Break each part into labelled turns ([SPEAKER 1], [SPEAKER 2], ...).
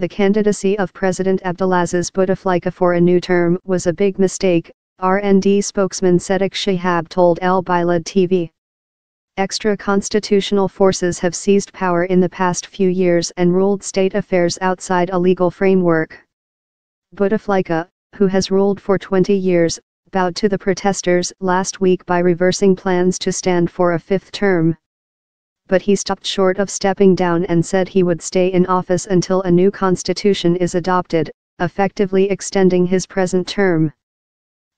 [SPEAKER 1] the candidacy of President Abdelaziz Bouteflika for a new term was a big mistake, RND spokesman Seddik Chihab told El Bilad TV. Extra-constitutional forces have seized power in the past few years and ruled state affairs outside a legal framework. Bouteflika, who has ruled for 20 years, bowed to the protesters last week by reversing plans to stand for a fifth term but he stopped short of stepping down and said he would stay in office until a new constitution is adopted, effectively extending his present term.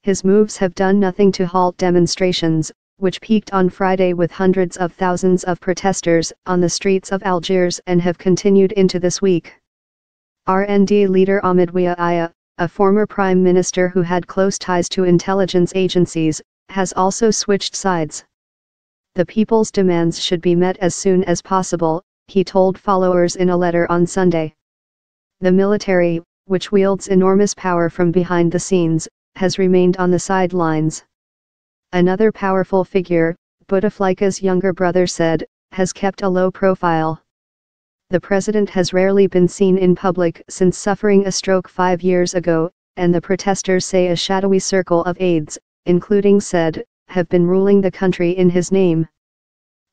[SPEAKER 1] His moves have done nothing to halt demonstrations, which peaked on Friday with hundreds of thousands of protesters on the streets of Algiers and have continued into this week. RND leader Ahmed Ouyahia, a former prime minister who had close ties to intelligence agencies, has also switched sides. The people's demands should be met as soon as possible, he told followers in a letter on Sunday. The military, which wields enormous power from behind the scenes, has remained on the sidelines. Another powerful figure, Bouteflika's younger brother Said, has kept a low profile. The president has rarely been seen in public since suffering a stroke five years ago, and the protesters say a shadowy circle of aides, including Said, have been ruling the country in his name.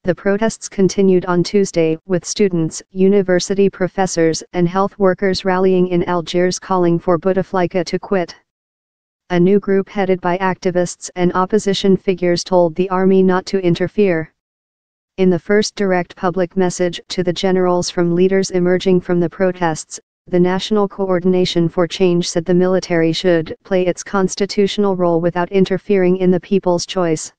[SPEAKER 1] The protests continued on Tuesday with students, university professors and health workers rallying in Algiers calling for Bouteflika to quit. A new group headed by activists and opposition figures told the army not to interfere. In the first direct public message to the generals from leaders emerging from the protests, the National Coordination for Change said the military should play its constitutional role without interfering in the people's choice.